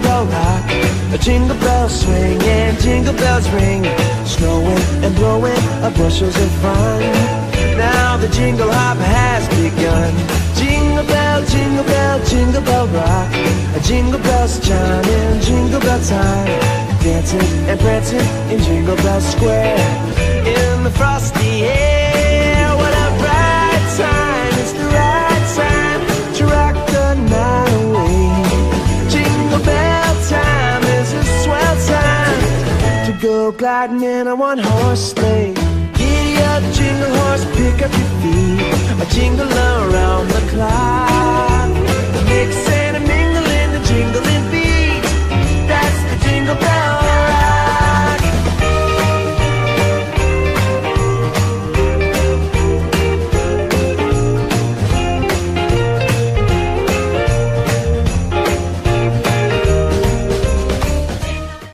jingle bell rock, a jingle bell swing, and jingle bells ring. Snowing and blowing a bushels of fun. Now the jingle hop has begun. Jingle bell, jingle bell, jingle bell rock. A jingle bells chime chiming, jingle bell time. Dancing and prancing in Jingle Bell Square. In the frosty go gliding in a one horse sleigh. Giddy up, jingle horse, pick up your